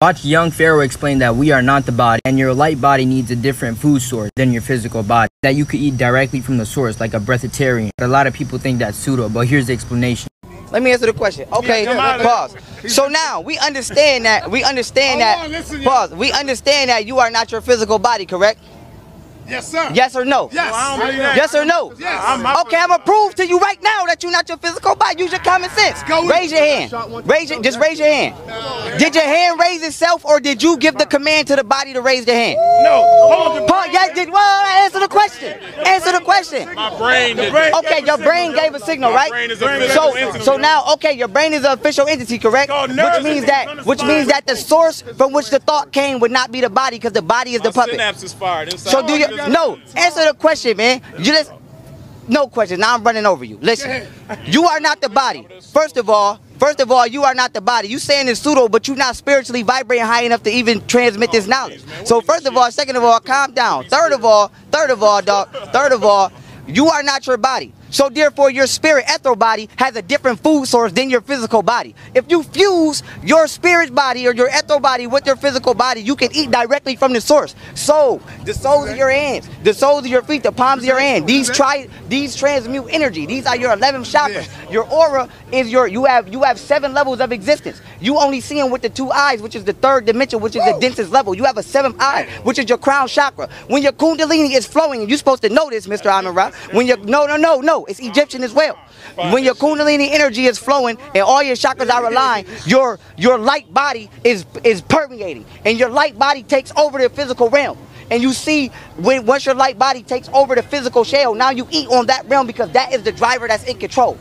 Watch young Pharaoh explain that we are not the body, and your light body needs a different food source than your physical body. That you could eat directly from the source, like a breatharian. But a lot of people think that's pseudo, but here's the explanation. Let me answer the question. Okay, pause. So now we understand that we understand that pause. We understand that you are not your physical body, correct? Yes, sir. Yes or no? Yes. Yes or no? Yes. Okay, I'm gonna prove to you right now that you're not your physical body. Use your common sense. Go with raise your hand. Raise it. Just raise your hand. Did your hand raise itself, or did you give the command to the body to raise the hand? No. Hold on. Paul, yeah, did, well, answer the question. Answer the question. My brain. Okay, your brain gave a signal, right? brain is a physical So, so now, okay, your brain is an official entity, correct? Which means that, the which means that the source from which the thought came would not be the body, because the body is the puppet. synapse is fired. So do you? No, answer the question, man. You just no question. Now I'm running over you. Listen, you are not the body. First of all, first of all, you are not the body. You saying it's pseudo, but you're not spiritually vibrating high enough to even transmit this knowledge. So first of all, second of all, calm down. Third of all, third of all, dog. Third of all, you are not your body. So therefore, your spirit ethereal body has a different food source than your physical body. If you fuse your spirit body or your ethereal body with your physical body, you can eat directly from the source. So the soles of your hands, the soles of your feet, the palms of your hand, these try these transmute energy. These are your 11 chakras. Your aura is your you have you have seven levels of existence. You only see them with the two eyes, which is the third dimension, which is the densest level. You have a seventh eye, which is your crown chakra. When your kundalini is flowing, you're supposed to know this, Mr. Amara. When your no no no no, it's Egyptian as well. When your kundalini energy is flowing and all your chakras are aligned, your your light body is is permeating, and your light body takes over the physical realm. And you see, when once your light body takes over the physical shell, now you eat on that realm because that is the driver that's in control.